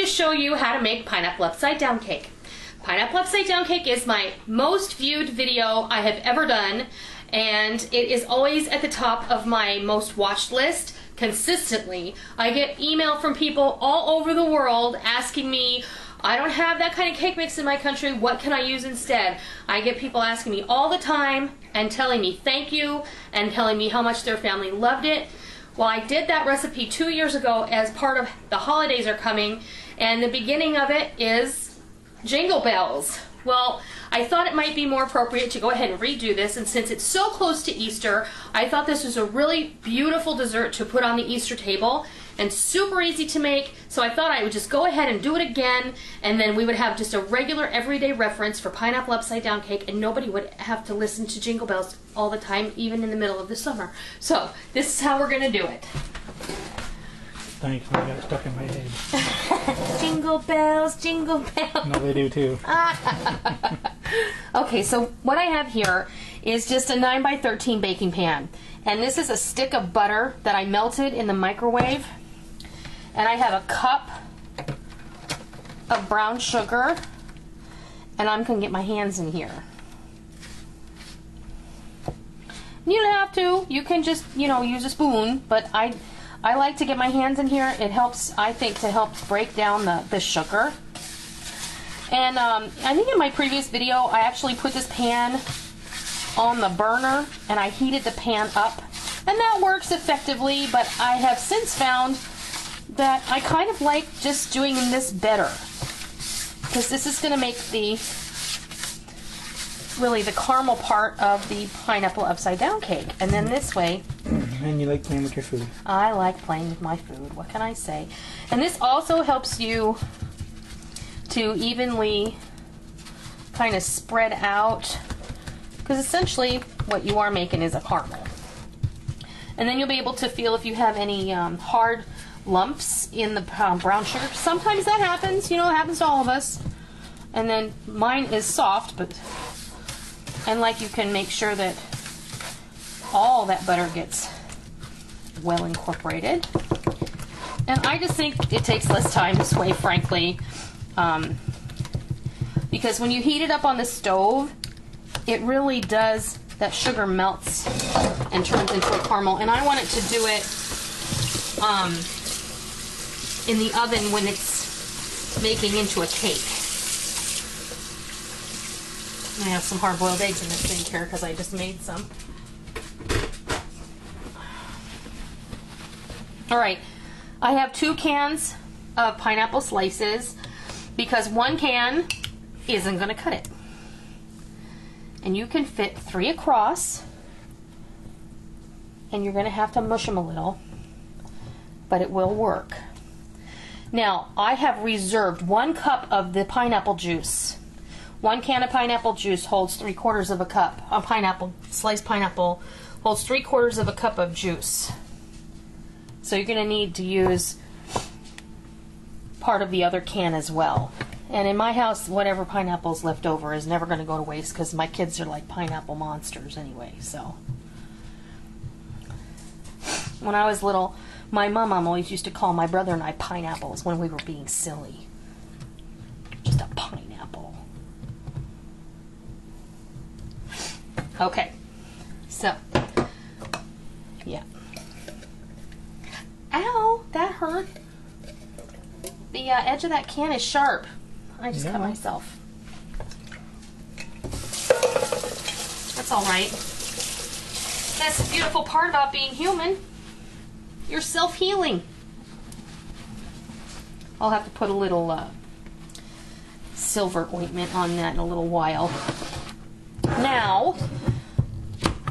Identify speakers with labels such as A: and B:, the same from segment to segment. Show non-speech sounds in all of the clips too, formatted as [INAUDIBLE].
A: to show you how to make pineapple upside down cake. Pineapple upside down cake is my most viewed video I have ever done and it is always at the top of my most watched list consistently. I get email from people all over the world asking me I don't have that kind of cake mix in my country. What can I use instead? I get people asking me all the time and telling me thank you and telling me how much their family loved it. Well, I did that recipe two years ago as part of the holidays are coming, and the beginning of it is Jingle Bells. Well, I thought it might be more appropriate to go ahead and redo this, and since it's so close to Easter, I thought this was a really beautiful dessert to put on the Easter table and super easy to make, so I thought I would just go ahead and do it again, and then we would have just a regular everyday reference for pineapple upside down cake, and nobody would have to listen to Jingle Bells all the time, even in the middle of the summer. So, this is how we're going to do it.
B: Thanks, I got stuck in my head. [LAUGHS]
A: Jingle bells, jingle bells.
B: No, they do too. [LAUGHS]
A: Okay, so what I have here is just a 9 by 13 baking pan. And this is a stick of butter that I melted in the microwave. And I have a cup of brown sugar. And I'm going to get my hands in here. You don't have to. You can just, you know, use a spoon. But I, I like to get my hands in here. It helps, I think, to help break down the, the sugar. And um, I think in my previous video, I actually put this pan on the burner and I heated the pan up. And that works effectively, but I have since found that I kind of like just doing this better. Because this is going to make the, really the caramel part of the pineapple upside down cake. And then this way,
B: And you like playing with your food.
A: I like playing with my food. What can I say? And this also helps you to evenly kind of spread out because essentially what you are making is a caramel. And then you'll be able to feel if you have any um, hard lumps in the um, brown sugar. Sometimes that happens, you know, it happens to all of us. And then mine is soft, but and like you can make sure that all that butter gets well incorporated. And I just think it takes less time this way, frankly. Um, because when you heat it up on the stove, it really does, that sugar melts and turns into a caramel. And I want it to do it um, in the oven when it's making into a cake. I have some hard boiled eggs in this thing here because I just made some. All right, I have two cans of pineapple slices because one can isn't going to cut it. And you can fit three across, and you're going to have to mush them a little, but it will work. Now, I have reserved one cup of the pineapple juice. One can of pineapple juice holds three quarters of a cup. A pineapple, sliced pineapple, holds three quarters of a cup of juice. So you're going to need to use part of the other can as well. And in my house, whatever pineapple's left over is never going to go to waste because my kids are like pineapple monsters anyway. So when I was little, my mom always used to call my brother and I pineapples when we were being silly. Just a pineapple. Okay, so yeah. Ow, that hurt. The uh, edge of that can is sharp. I just cut myself. That's all right. That's the beautiful part about being human. You're self healing. I'll have to put a little uh, silver ointment on that in a little while. Now,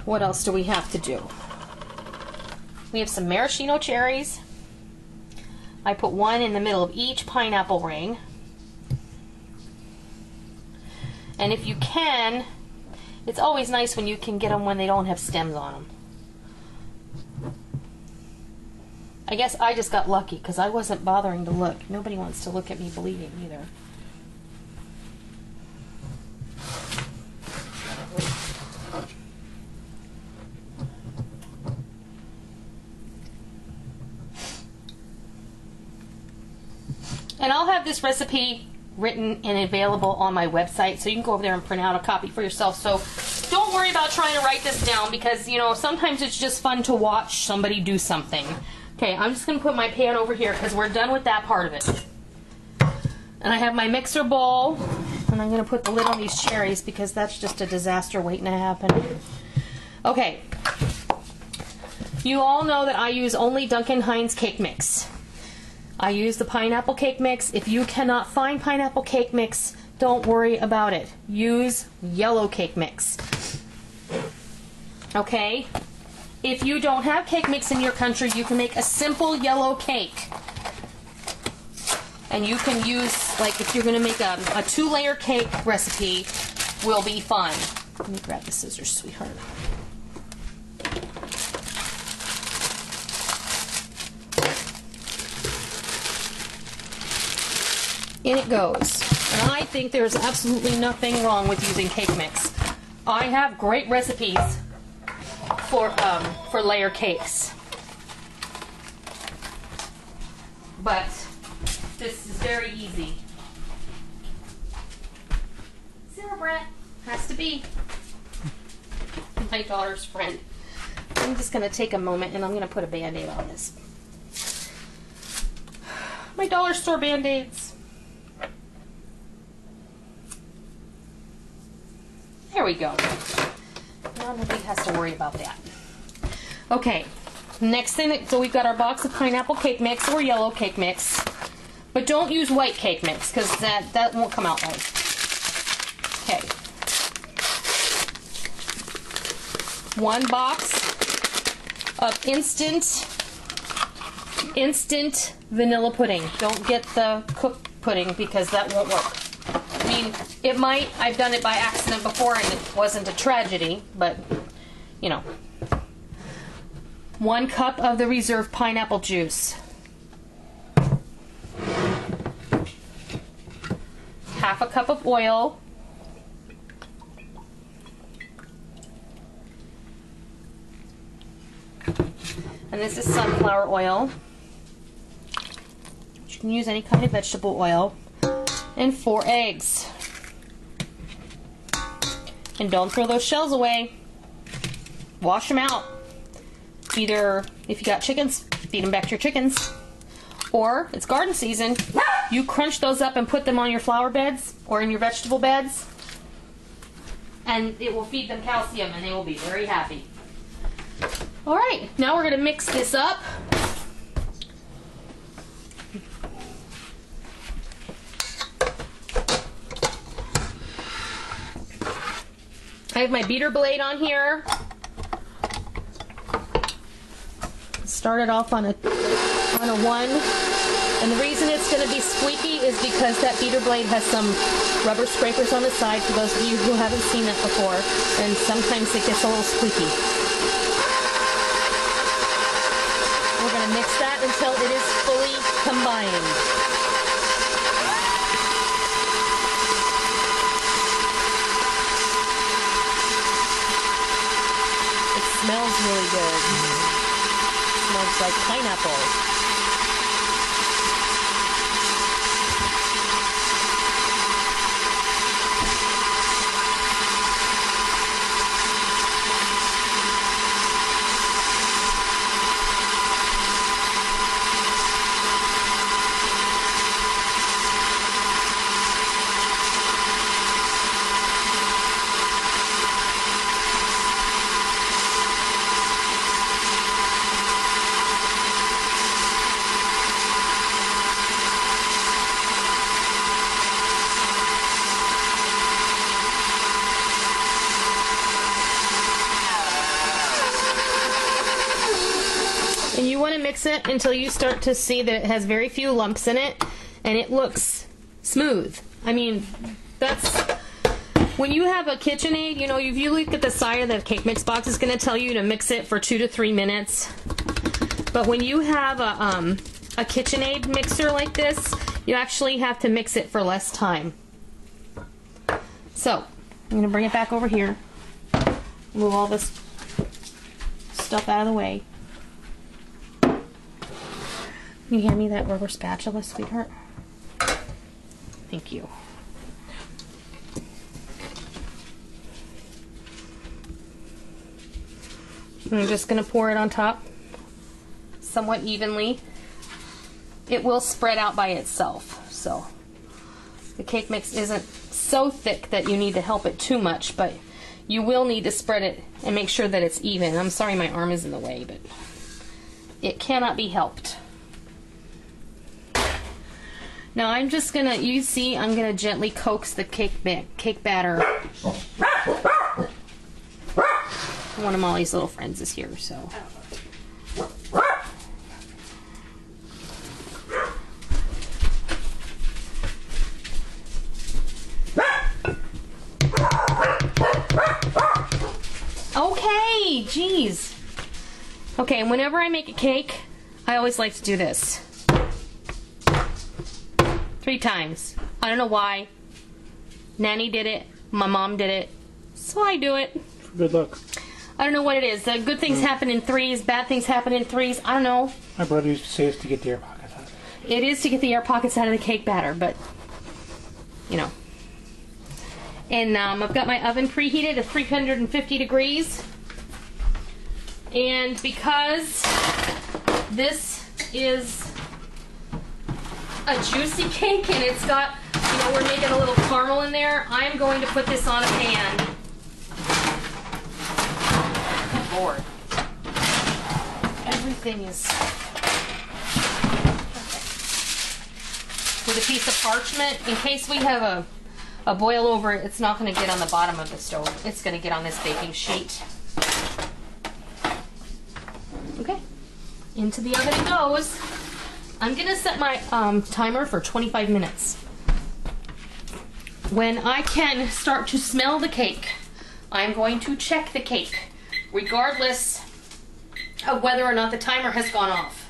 A: what else do we have to do? We have some maraschino cherries. I put one in the middle of each pineapple ring. And if you can, it's always nice when you can get them when they don't have stems on them. I guess I just got lucky because I wasn't bothering to look. Nobody wants to look at me bleeding either. And I'll have this recipe written and available on my website, so you can go over there and print out a copy for yourself. So don't worry about trying to write this down because, you know, sometimes it's just fun to watch somebody do something. Okay, I'm just going to put my pan over here because we're done with that part of it. And I have my mixer bowl, and I'm going to put the lid on these cherries because that's just a disaster waiting to happen. Okay. You all know that I use only Duncan Hines cake mix. I use the pineapple cake mix. If you cannot find pineapple cake mix, don't worry about it. Use yellow cake mix. Okay? If you don't have cake mix in your country, you can make a simple yellow cake. And you can use, like, if you're going to make a, a two layer cake recipe, will be fine. Let me grab the scissors, sweetheart. In it goes. And I think there's absolutely nothing wrong with using cake mix. I have great recipes for um, for layer cakes, but this is very easy. Sarah Brett has to be my daughter's friend. I'm just gonna take a moment and I'm gonna put a band-aid on this. My dollar store band-aids. There we go. Now nobody has to worry about that. Okay, next thing, so we've got our box of pineapple cake mix or yellow cake mix. But don't use white cake mix because that, that won't come out right. Okay. One box of instant, instant vanilla pudding. Don't get the cooked pudding because that won't work. I mean, it might. I've done it by accident before and it wasn't a tragedy, but you know. One cup of the reserve pineapple juice. Half a cup of oil. And this is sunflower oil. You can use any kind of vegetable oil and four eggs. And don't throw those shells away. Wash them out. Either, if you got chickens, feed them back to your chickens. Or, it's garden season, you crunch those up and put them on your flower beds or in your vegetable beds. And it will feed them calcium and they will be very happy. Alright, now we're to mix this up. I have my beater blade on here. Started off on a on a one. And the reason it's going to be squeaky is because that beater blade has some rubber scrapers on the side for those of you who haven't seen that before. And sometimes it gets a little squeaky. We're going to mix that until it is fully combined. Really good. Smells like pineapple. To mix it until you start to see that it has very few lumps in it and it looks smooth. I mean, that's when you have a KitchenAid, you know, if you look at the side of the cake mix box, it's going to tell you to mix it for two to three minutes. But when you have a, um, a KitchenAid mixer like this, you actually have to mix it for less time. So, I'm going to bring it back over here. Move all this stuff out of the way. Can you hand me that rubber spatula, sweetheart? Thank you. I'm just going to pour it on top somewhat evenly. It will spread out by itself, so the cake mix isn't so thick that you need to help it too much, but you will need to spread it and make sure that it's even. I'm sorry my arm is in the way, but it cannot be helped. Now I'm just gonna, you see, I'm gonna gently coax the cake, ba- cake batter. One of Molly's little friends is here, so. Okay, jeez. Okay, and whenever I make a cake, I always like to do this. Three times. I don't know why. Nanny did it, my mom did it, so I do it.
B: Good luck.
A: I don't know what it is. The good things happen in threes, bad things happen in threes. I don't know.
B: My brother used to say it's to get the air pockets out.
A: It is to get the air pockets out of the cake batter, but you know. And um, I've got my oven preheated at 350 degrees. And because this is a juicy cake and it's got, you know, we're making a little caramel in there, I'm going to put this on a pan. Lord. Everything is with a piece of parchment in case we have a, a boil over it's not going to get on the bottom of the stove. It's going to get on this baking sheet. Okay. Into the oven it goes i'm going to set my um, timer for 25 minutes when i can start to smell the cake i'm going to check the cake regardless of whether or not the timer has gone off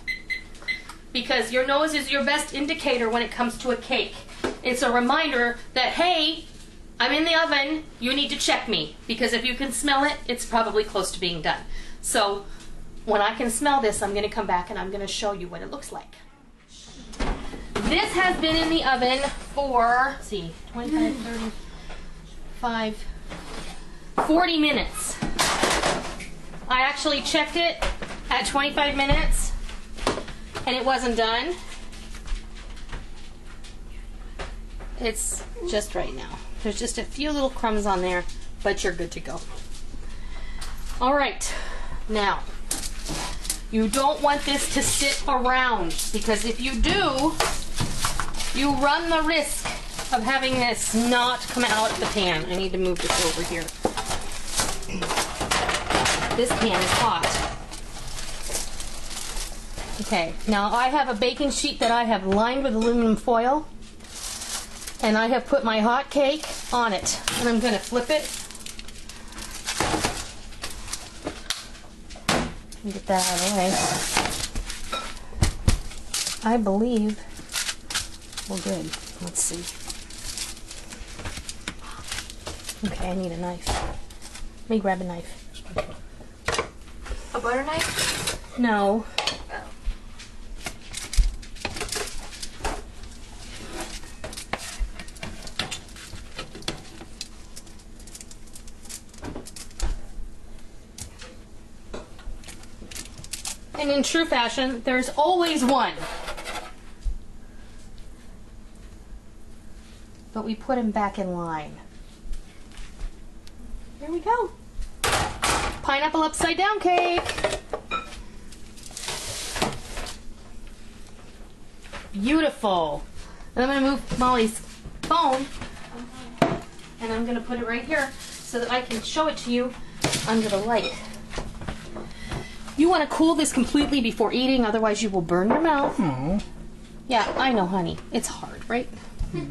A: because your nose is your best indicator when it comes to a cake. It's a reminder that, hey, I'm in the oven, you need to check me. Because if you can smell it, it's probably close to being done. So when I can smell this, I'm going to come back and I'm going to show you what it looks like. This has been in the oven for, see, 25, 35, 40 minutes. I actually checked it at 25 minutes and it wasn't done. It's just right now. There's just a few little crumbs on there, but you're good to go. All right, now, you don't want this to sit around because if you do, you run the risk of having this not come out of the pan. I need to move this over here. This pan is hot. Okay, now I have a baking sheet that I have lined with aluminum foil. And I have put my hot cake on it. And I'm going to flip it. Get that out of the way. I believe we're good. Let's see. Okay, I need a knife. Let me grab a knife.
C: A butter knife?
A: No. And in true fashion, there's always one. But we put him back in line. Here we go. Pineapple upside down cake. Beautiful. And I'm going to move Molly's phone and I'm going to put it right here so that I can show it to you under the light. You want to cool this completely before eating, otherwise you will burn your mouth.
B: Oh,
A: Yeah, I know, honey. It's hard, right? Hmm.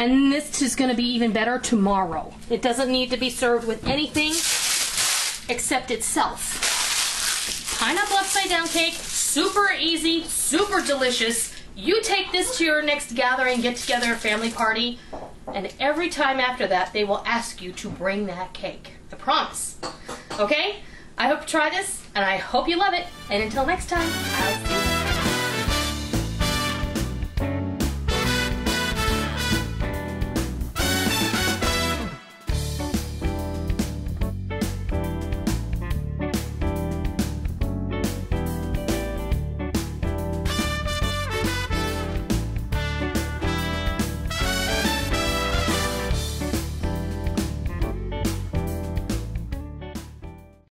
A: And this is going to be even better tomorrow. It doesn't need to be served with anything except itself. Pineapple upside down cake, super easy, super delicious. You take this to your next gathering, get together, family party, and every time after that, they will ask you to bring that cake. I promise. Okay? I hope you try this, and I hope you love it. And until next time, I'll.